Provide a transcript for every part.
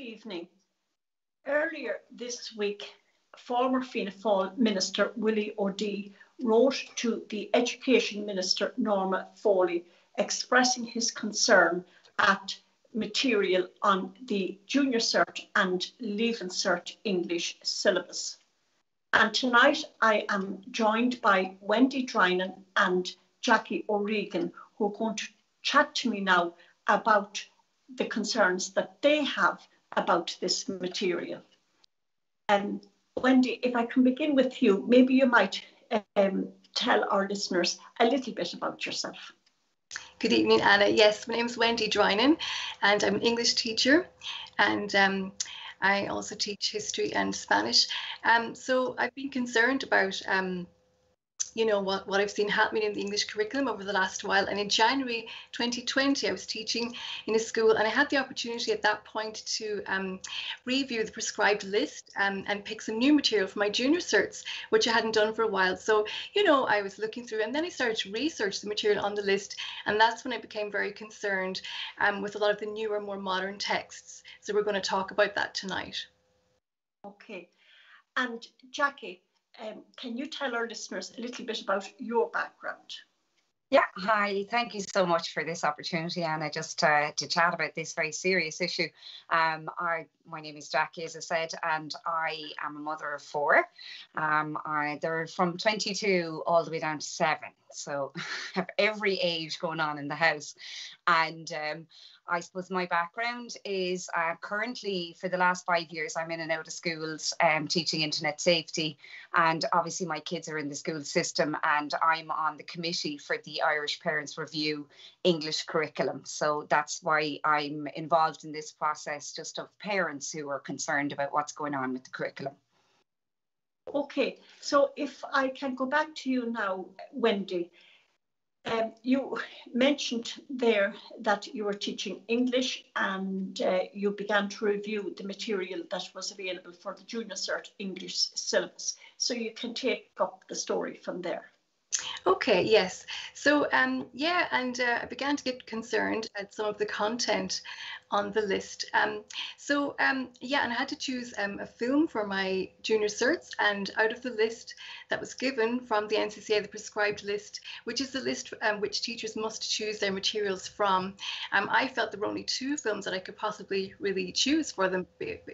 evening. Earlier this week, former Fianna Fáil Minister Willie O'Dea wrote to the Education Minister Norma Foley expressing his concern at material on the Junior Cert and Leaving Cert English syllabus. And tonight I am joined by Wendi Drinan and Jackie O'Regan, who are going to chat to me now about the concerns that they have about this material. And Wendi, if I can begin with you, maybe you might um, tell our listeners a little bit about yourself. Good evening, Anna. Yes, my name is Wendi Drinan, and I'm an English teacher, and um, I also teach history and Spanish. Um, so I've been concerned about um, you know what, what I've seen happening in the English curriculum over the last while. And in January 2020, I was teaching in a school, and I had the opportunity at that point to um, review the prescribed list um, and pick some new material for my junior certs, which I hadn't done for a while. So, you know, I was looking through, and then I started to research the material on the list, and that's when I became very concerned um, with a lot of the newer, more modern texts. So we're going to talk about that tonight. Okay. And Jackie, um, can you tell our listeners a little bit about your background? Yeah, hi. Thank you so much for this opportunity, Anna, just uh, to chat about this very serious issue. Um, I, my name is Jackie, as I said, and I am a mother of four. Um, I, they're from 22 all the way down to seven, so have every age going on in the house. And um, I suppose my background is uh, currently for the last five years, I'm in and out of schools um, teaching internet safety. And obviously, my kids are in the school system, and I'm on the committee for the Irish Parents Review English curriculum. So that's why I'm involved in this process, just of parents who are concerned about what's going on with the curriculum. Okay, so if I can go back to you now, Wendi. Um, you mentioned there that you were teaching English and uh, you began to review the material that was available for the Junior Cert English syllabus. So you can take up the story from there. Okay, yes. So, um, yeah, and uh, I began to get concerned at some of the content on the list. Um, so um, yeah, and I had to choose um, a film for my junior certs, and out of the list that was given from the NCCA, the prescribed list, which is the list um, which teachers must choose their materials from, um, I felt there were only two films that I could possibly really choose for them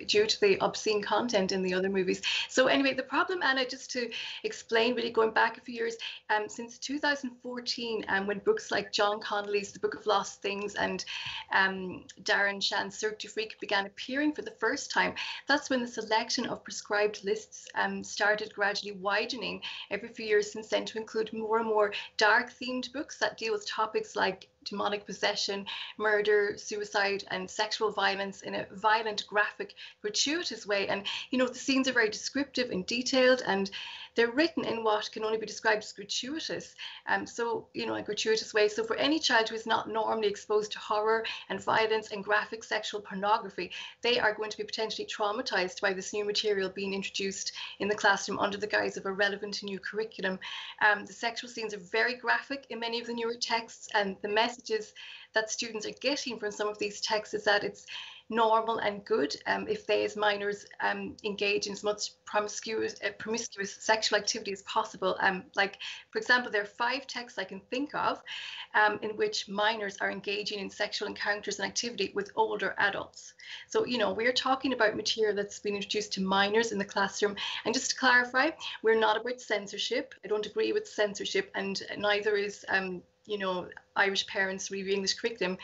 due to the obscene content in the other movies. So anyway, the problem, Anna, just to explain, really going back a few years, um, since 2014, when books like John Connolly's The Book of Lost Things and Darren Darren Shan's Cirque du Freak began appearing for the first time, that's when the selection of prescribed lists um, started gradually widening every few years since then to include more and more dark themed books that deal with topics like demonic possession, murder, suicide, and sexual violence in a violent, graphic, gratuitous way. And, you know, the scenes are very descriptive and detailed, and they're written in what can only be described as gratuitous. Um, so, you know, a gratuitous way. So, for any child who is not normally exposed to horror and violence and graphic sexual pornography, they are going to be potentially traumatized by this new material being introduced in the classroom under the guise of a relevant new curriculum. Um, the sexual scenes are very graphic in many of the newer texts, and the message messages that students are getting from some of these texts is that it's normal and good um, if they as minors um, engage in as much promiscuous, uh, promiscuous sexual activity as possible. Um, like, for example, there are five texts I can think of um, in which minors are engaging in sexual encounters and activity with older adults. So, you know, we're talking about material that's been introduced to minors in the classroom. And just to clarify, we're not about censorship. I don't agree with censorship, and neither is um, you know, Irish parents reviewing this curriculum,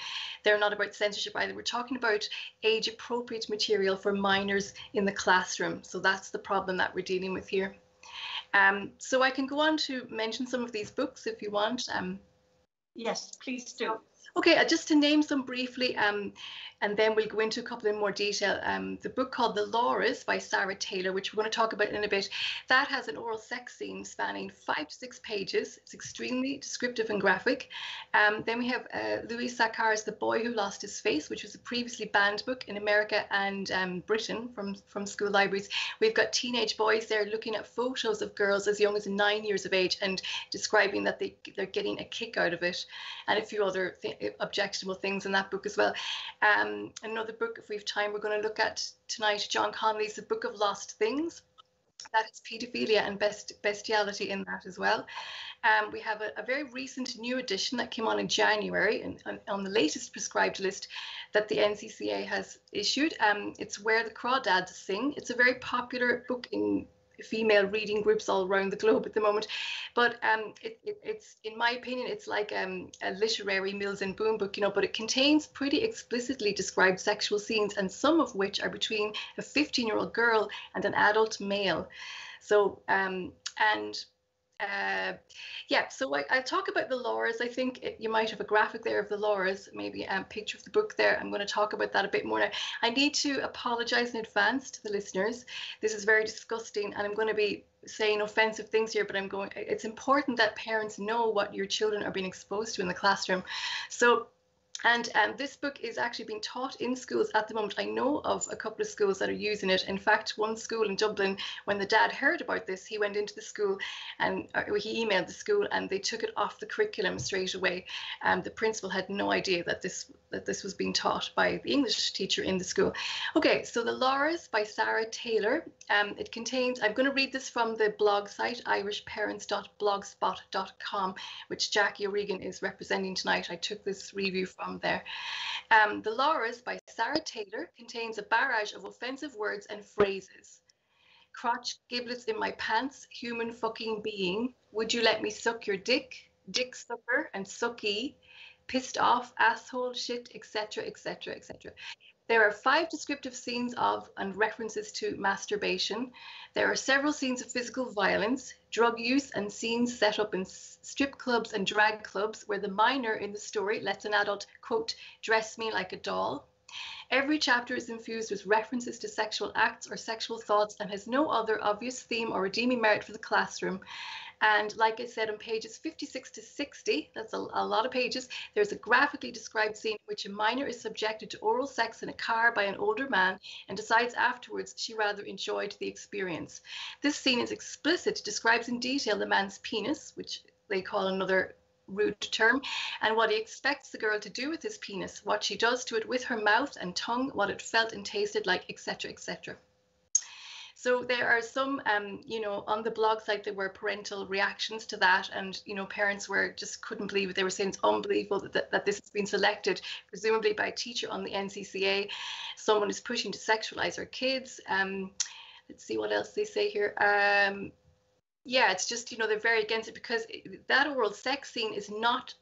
they're not about censorship either. We're talking about age appropriate material for minors in the classroom. So that's the problem that we're dealing with here. Um, so I can go on to mention some of these books if you want. Um, yes, please do. Okay, uh, just to name some briefly, um, and then we'll go into a couple in more detail. Um, the book called The Lauras by Sara Taylor, which we're going to talk about in a bit, that has an oral sex scene spanning five to six pages. It's extremely descriptive and graphic. Um, then we have uh, Louis Sachar's The Boy Who Lost His Face, which was a previously banned book in America and um, Britain from, from school libraries. We've got teenage boys there looking at photos of girls as young as nine years of age and describing that they, they're getting a kick out of it, and a few other uh, objectionable things in that book as well. Um, another book, if we have time, we're going to look at tonight, John Connolly's The Book of Lost Things. That is paedophilia and best, bestiality in that as well. Um, we have a, a, very recent new edition that came on in January and, on, the latest prescribed list that the NCCA has issued. Um, it's Where the Crawdads Sing. It's a very popular book in female reading groups all around the globe at the moment. But um, it, it, it's, in my opinion, it's like um, a literary Mills and Boon book, you know, but it contains pretty explicitly described sexual scenes, and some of which are between a 15 year old girl and an adult male. So, um, and uh, yeah, so I, talk about the Lauras. I think it, you might have a graphic there of the Lauras, maybe a picture of the book there. I'm going to talk about that a bit more now. I need to apologize in advance to the listeners. This is very disgusting, and I'm going to be saying offensive things here, but I'm going. It's important that parents know what your children are being exposed to in the classroom. So and um, this book is actually being taught in schools at the moment. I know of a couple of schools that are using it. In fact, one school in Dublin, when the dad heard about this, he went into the school and he emailed the school and they took it off the curriculum straight away. Um, the principal had no idea that this that this was being taught by the English teacher in the school. Okay, so The Lauras by Sara Taylor. Um, it contains, I'm going to read this from the blog site, irishparents.blogspot.com, which Jackie O'Regan is representing tonight. I took this review from there. Um, the Lauras by Sara Taylor contains a barrage of offensive words and phrases. Crotch, giblets in my pants, human fucking being. Would you let me suck your dick? Dick sucker and sucky. Pissed off, asshole, shit, etc., etc., etc. There are five descriptive scenes of and references to masturbation. There are several scenes of physical violence, drug use, and scenes set up in strip clubs and drag clubs where the minor in the story lets an adult, quote, dress me like a doll. Every chapter is infused with references to sexual acts or sexual thoughts and has no other obvious theme or redeeming merit for the classroom. And like I said, on pages 56 to 60, that's a, a, lot of pages, there's a graphically described scene in which a minor is subjected to oral sex in a car by an older man and decides afterwards she rather enjoyed the experience. This scene is explicit, describes in detail the man's penis, which they call another rude term, and what he expects the girl to do with his penis, what she does to it with her mouth and tongue, what it felt and tasted like, etc., etc. So there are some, um, you know, on the blog site there were parental reactions to that, and you know, parents were just couldn't believe it. They were saying it's unbelievable that, that this has been selected, presumably by a teacher on the NCCA. Someone is pushing to sexualize our kids. Um, let's see what else they say here. Um, yeah, it's just, you know, they're very against it because that oral sex scene is not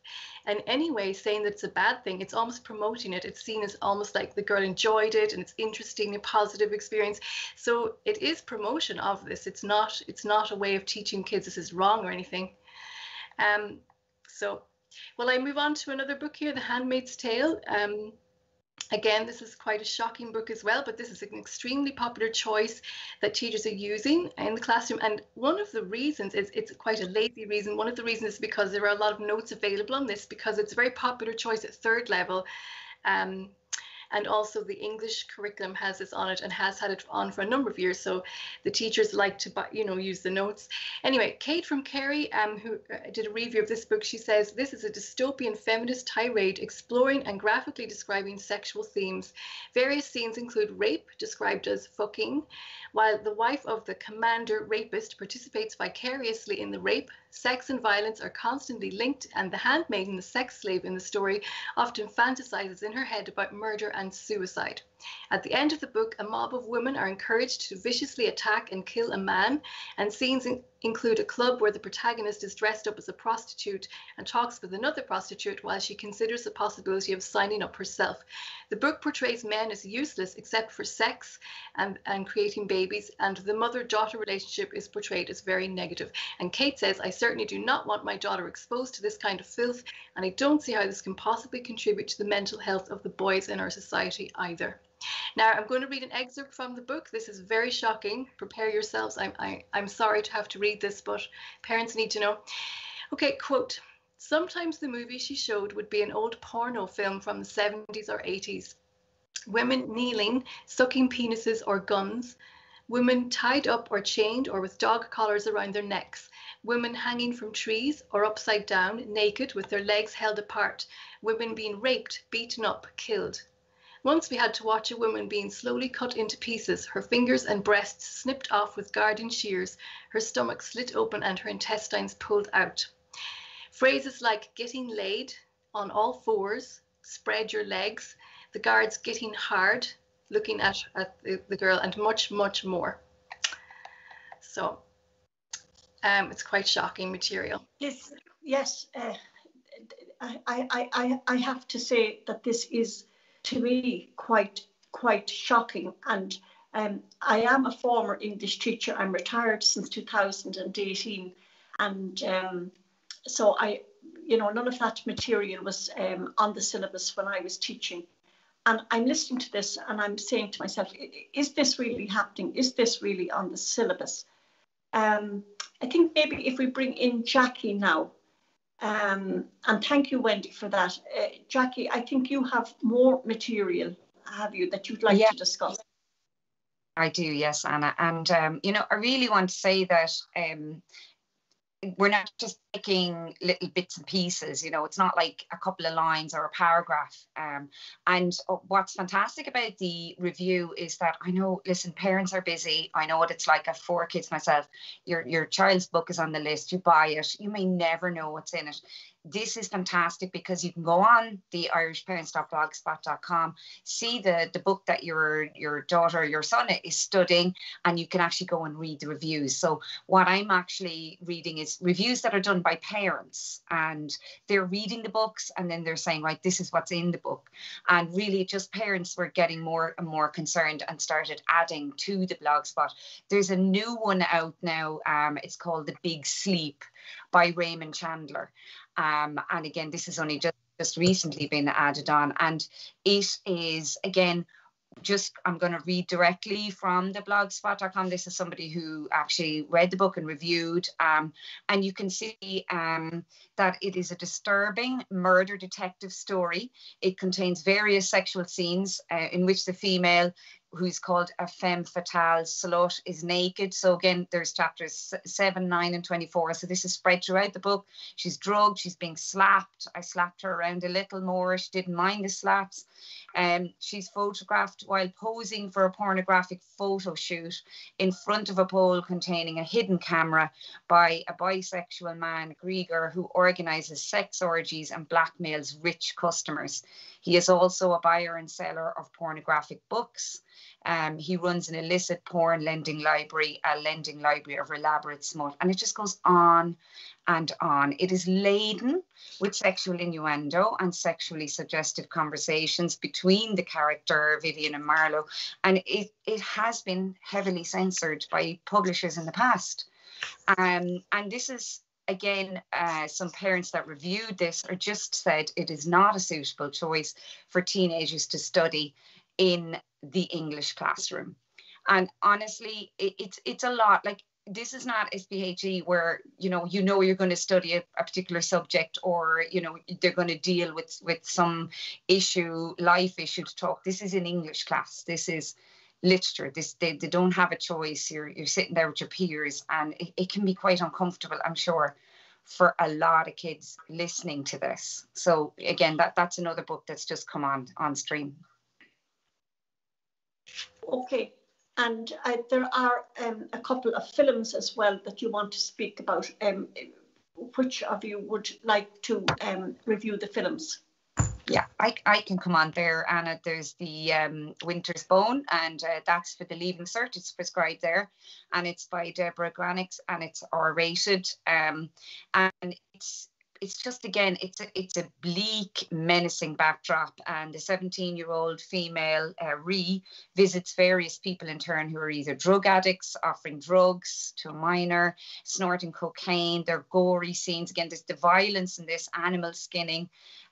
in any way saying that it's a bad thing. It's almost promoting it. It's seen as almost like the girl enjoyed it and it's interesting, a positive experience. So it is promotion of this. It's not, it's not a way of teaching kids this is wrong or anything. Um, so, well, I move on to another book here, The Handmaid's Tale. Um, Again, this is quite a shocking book as well, but this is an extremely popular choice that teachers are using in the classroom. And one of the reasons is it's quite a lazy reason. One of the reasons is because there are a lot of notes available on this because it's a very popular choice at third level. Um, and also the English curriculum has this on it and has had it on for a number of years. So the teachers like to, you know, use the notes. Anyway, Kate from Kerry, um, who uh, did a review of this book, she says this is a dystopian feminist tirade exploring and graphically describing sexual themes. Various scenes include rape, described as fucking, while the wife of the commander rapist participates vicariously in the rape, sex and violence are constantly linked, and the handmaiden, the sex slave in the story, often fantasizes in her head about murder and suicide. At the end of the book, a mob of women are encouraged to viciously attack and kill a man, and scenes in include a club where the protagonist is dressed up as a prostitute and talks with another prostitute while she considers the possibility of signing up herself. The book portrays men as useless except for sex and, and creating babies, and the mother daughter relationship is portrayed as very negative. And Kate says, I certainly do not want my daughter exposed to this kind of filth, and I don't see how this can possibly contribute to the mental health of the boys in our society either. Now, I'm going to read an excerpt from the book. This is very shocking. Prepare yourselves. I'm, I, I'm sorry to have to read this, but parents need to know. Okay, quote. Sometimes the movie she showed would be an old porno film from the 70s or 80s. Women kneeling, sucking penises or guns, women tied up or chained or with dog collars around their necks, women hanging from trees or upside down, naked with their legs held apart, women being raped, beaten up, killed. Once we had to watch a woman being slowly cut into pieces, her fingers and breasts snipped off with garden shears, her stomach slit open and her intestines pulled out. Phrases like getting laid, on all fours, spread your legs, the guards getting hard, looking at, at the, the girl, and much, much more. So um, it's quite shocking material. Yes, yes. Uh, I, I, I, I have to say that this is, to me, quite quite shocking. And um, I am a former English teacher. I'm retired since 2018, and um, so I, you know, none of that material was um, on the syllabus when I was teaching. And I'm listening to this and I'm saying to myself, is this really happening? Is this really on the syllabus? Um, I think maybe if we bring in Jackie now, um, and thank you, Wendi, for that. Uh, Jackie, I think you have more material, have you, that you'd like yeah. to discuss? I do, yes, Anna. And, um, you know, I really want to say that um, we're not just picking little bits and pieces you know it's not like a couple of lines or a paragraph um, and uh, what's fantastic about the review is that i know listen parents are busy i know what it's like i have four kids myself your your child's book is on the list you buy it you may never know what's in it this is fantastic because you can go on the irishparents.blogspot.com, see the, the book that your your daughter, your son is studying, and you can actually go and read the reviews. So what I'm actually reading is reviews that are done by parents, and they're reading the books and then they're saying, right, this is what's in the book. And really just parents were getting more and more concerned and started adding to the blogspot. There's a new one out now. Um, it's called The Big Sleep by Raymond Chandler. Um, and again, this has only just, just recently been added on. And it is, again, just I'm going to read directly from the blogspot.com. This is somebody who actually read the book and reviewed. Um, and you can see um, that it is a disturbing murder detective story. It contains various sexual scenes uh, in which the female who's called a femme fatale slut is naked. So again there's chapters 7 9 and 24 so this is spread throughout the book. She's drugged. She's being slapped. I slapped her around a little more. She didn't mind the slaps um, she's photographed while posing for a pornographic photo shoot in front of a pole containing a hidden camera by a bisexual man, Geiger, who organizes sex orgies and blackmails rich customers. He is also a buyer and seller of pornographic books. Um, he runs an illicit porn lending library, a lending library of elaborate smut, and it just goes on and on. It is laden with sexual innuendo and sexually suggestive conversations between the character Vivian and Marlowe, and it, it has been heavily censored by publishers in the past. Um, and this is again, uh, some parents that reviewed this or just said it is not a suitable choice for teenagers to study in the English classroom. And honestly, it, it's it's a lot. Like this is not SPHE where you know you know you're going to study a, a particular subject or you know they're going to deal with with some issue, life issue to talk. This is an English class. This is literature. This they, they don't have a choice. You're you're sitting there with your peers, and it, it can be quite uncomfortable. I'm sure for a lot of kids listening to this. So again, that that's another book that's just come on on stream. Okay, and uh, there are um, a couple of films as well that you want to speak about. Um, which of you would like to um, review the films? Yeah, I, I can come on there, Anna. There's the um, Winter's Bone, and uh, that's for the Leaving Cert. It's prescribed there, and it's by Debra Granik, and it's R rated. Um, and it's it's just again it's a it's a bleak menacing backdrop and the 17 year old female uh, Ree visits various people in turn who are either drug addicts offering drugs to a minor snorting cocaine. They're gory scenes. Again there's the violence in this animal skinning.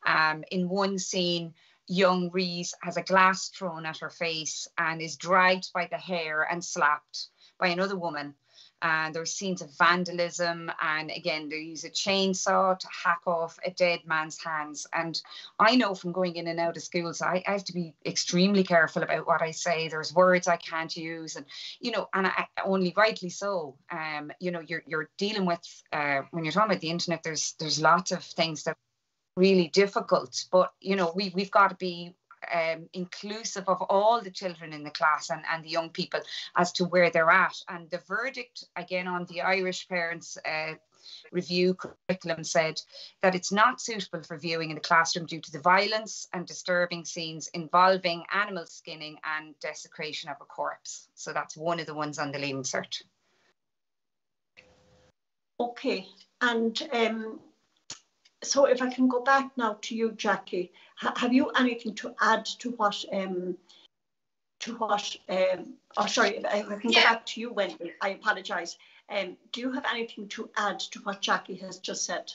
Um, in one scene young Reese has a glass thrown at her face and is dragged by the hair and slapped by another woman and there's scenes of vandalism and again they use a chainsaw to hack off a dead man's hands. And i know from going in and out of schools I, I, have to be extremely careful about what i say. There's words i can't use and you know and I, only rightly so. Um you know you're you're dealing with uh, when you're talking about the internet there's there's lots of things that really difficult. But you know we, we've got to be um, inclusive of all the children in the class and, and the young people as to where they're at. And the verdict, again, on the Irish parents' uh, review curriculum said that it's not suitable for viewing in the classroom due to the violence and disturbing scenes involving animal skinning and desecration of a corpse. So that's one of the ones on the Leaving Cert. Okay, and um, so if I can go back now to you, Jackie, ha have you anything to add to what um, to what um, oh sorry, I can yeah. go back to you, Wendi. I apologise. Um, do you have anything to add to what Jackie has just said?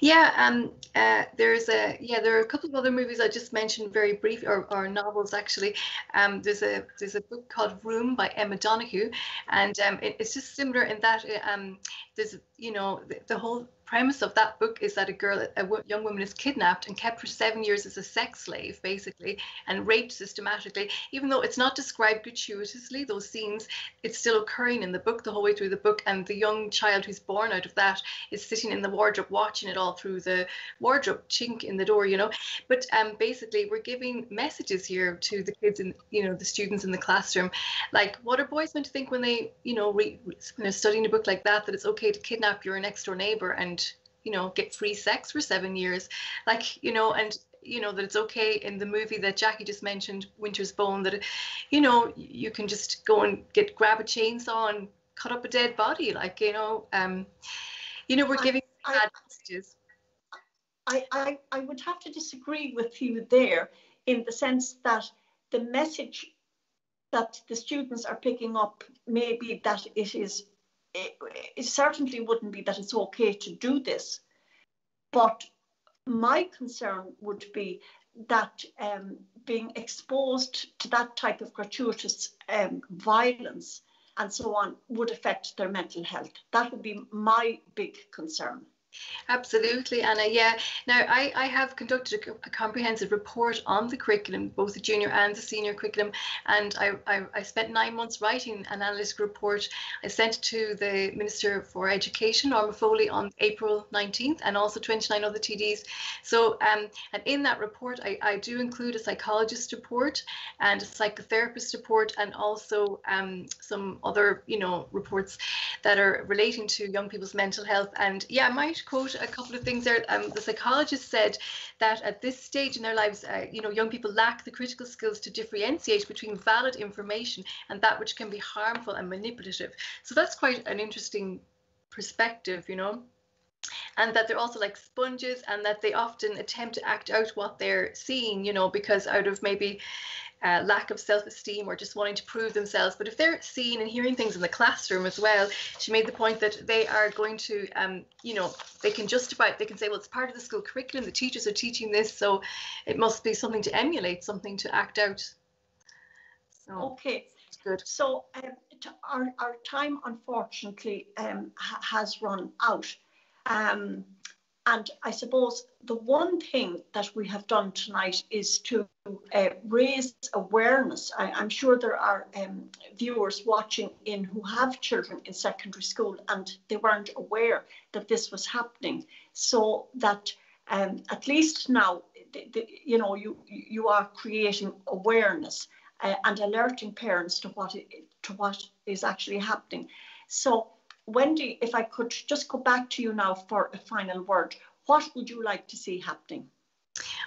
Yeah, um, uh, there's a yeah, there are a couple of other movies I just mentioned very brief, or, or novels actually. Um, there's a there's a book called Room by Emma Donoghue, and um, it, it's just similar in that um, there's you know the, the whole premise of that book is that a girl, a young woman, is kidnapped and kept for seven years as a sex slave, basically, and raped systematically. Even though it's not described gratuitously, those scenes, it's still occurring in the book the whole way through the book. And the young child who's born out of that is sitting in the wardrobe watching it all through the wardrobe chink in the door, you know. But um, basically, we're giving messages here to the kids and you know the students in the classroom, like what are boys meant to think when they, you know, re- when they're studying a book like that, that it's okay to kidnap your next door neighbor and you know get free sex for seven years like you know and you know that it's okay in the movie that Jackie just mentioned, Winter's Bone, that you know you can just go and get grab a chainsaw and cut up a dead body, like you know, um, you know, we're giving I, bad messages. I, I I would have to disagree with you there, in the sense that the message that the students are picking up may be that it is it, it certainly wouldn't be that it's okay to do this. But my concern would be that um, being exposed to that type of gratuitous um, violence and so on would affect their mental health. That would be my big concern. Absolutely, Anna. Yeah. Now, I, I have conducted a, a, comprehensive report on the curriculum, both the junior and the senior curriculum, and I, I, I, spent nine months writing an analytic report. I sent it to the Minister for Education, Norma Foley, on April 19th, and also 29 other TDs. So, um, and in that report, I, I do include a psychologist report and a psychotherapist report, and also um, some other, you know, reports that are relating to young people's mental health. And yeah, my quote a couple of things there. Um, the psychologist said that at this stage in their lives, uh, you know, young people lack the critical skills to differentiate between valid information and that which can be harmful and manipulative. So that's quite an interesting perspective, you know and that they're also like sponges and that they often attempt to act out what they're seeing you know because out of maybe uh, lack of self-esteem or just wanting to prove themselves. But if they're seeing and hearing things in the classroom as well, she made the point that they are going to, um, you know, they can justify it. They can say, well, it's part of the school curriculum. The teachers are teaching this, so it must be something to emulate, something to act out. So, okay. Good. So um, our, our time, unfortunately, um, ha has run out. Um, and I suppose the one thing that we have done tonight is to uh, raise awareness. I, am sure there are um, viewers watching in who have children in secondary school and they weren't aware that this was happening. So that um, at least now, the, the, you know, you you are creating awareness uh, and alerting parents to what it, to what is actually happening. So Wendi, if I could just go back to you now for a final word, what would you like to see happening?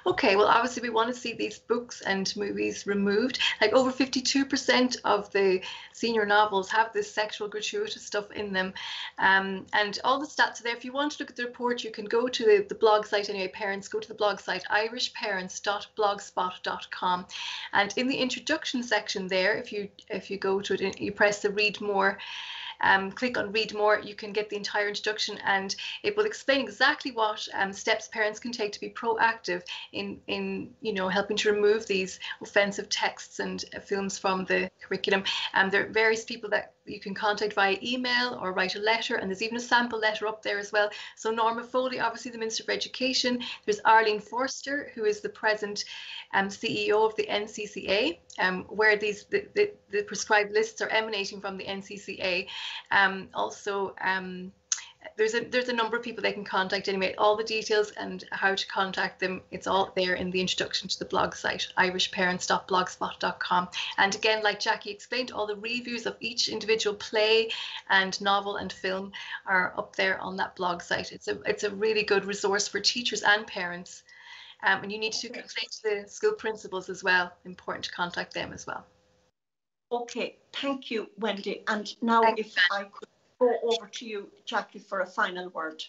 Okay, well, obviously, we want to see these books and movies removed. Like over 52% of the senior novels have this sexual gratuitous stuff in them. Um, and all the stats are there. If you want to look at the report, you can go to the, the blog site anyway. Parents, go to the blog site irishparents.blogspot.com. And in the introduction section there, if you if you go to it, you press the read more um, click on read more, you can get the entire introduction and it will explain exactly what um, steps parents can take to be proactive in, in you know, helping to remove these offensive texts and films from the curriculum. Um, there are various people that you can contact via email or write a letter and there's even a sample letter up there as well. So Norma Foley, obviously the Minister for Education, there's Arlene Forster, who is the present um, CEO of the NCCA, um, where these the, the, the, prescribed lists are emanating from the NCCA. Um, also, um, there's a there's a number of people they can contact anyway. All the details and how to contact them, it's all there in the introduction to the blog site, irishparents.blogspot.com. And again, like Jackie explained, all the reviews of each individual play and novel and film are up there on that blog site. It's a it's a really good resource for teachers and parents. Um, and you need to complain to the school principals as well. Important to contact them as well. Okay, thank you, Wendi. And now, Thanks, if I could go over to you, Jackie, for a final word.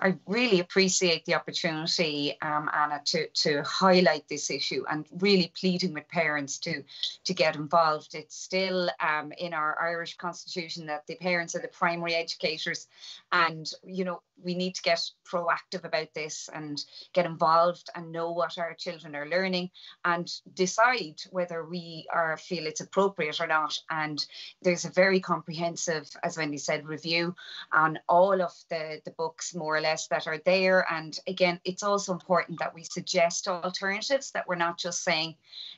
I really appreciate the opportunity, um, Anna, to, to highlight this issue and really pleading with parents to, to get involved. It's still um, in our Irish constitution that the parents are the primary educators and, you know, we need to get proactive about this and get involved and know what our children are learning and decide whether we are feel it's appropriate or not. And there's a very comprehensive, as Wendi said, review on all of the, the books more or less that are there. And again, it's also important that we suggest alternatives that we're not just saying,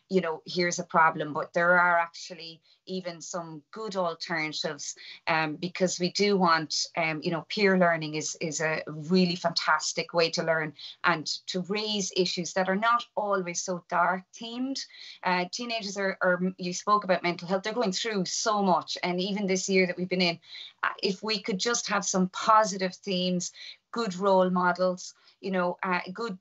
you know, here's a problem, but there are actually even some good alternatives um, because we do want, um, you know, peer learning is, is a really fantastic way to learn and to raise issues that are not always so dark themed. Uh, teenagers are, are, you spoke about mental health, they're going through so much. And even this year that we've been in, uh, if we could just have some positive themes, good role models, you know, uh, good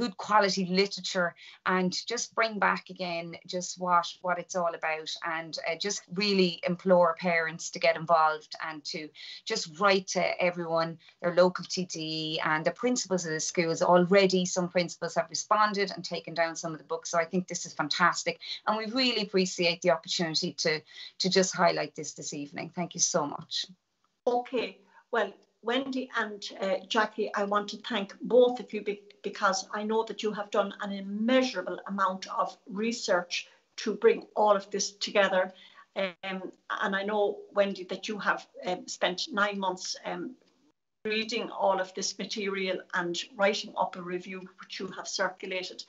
good quality literature and just bring back again just what what it's all about and uh, just really implore parents to get involved and to just write to everyone their local TD and the principals of the schools. Already some principals have responded and taken down some of the books so I think this is fantastic. And we really appreciate the opportunity to to just highlight this this evening. Thank you so much. Okay. Well Wendi and uh, Jackie, I want to thank both of you because I know that you have done an immeasurable amount of research to bring all of this together. Um, and I know, Wendi, that you have um, spent nine months um, reading all of this material and writing up a review which you have circulated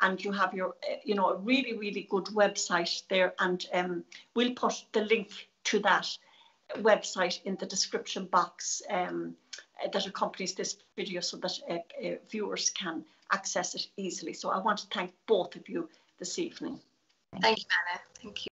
and you have your uh, you know a really really good website there and um, we'll put the link to that website in the description box that accompanies this video so that uh, uh, viewers can access it easily. So I want to thank both of you this evening. Thank you, Anna. Thank you.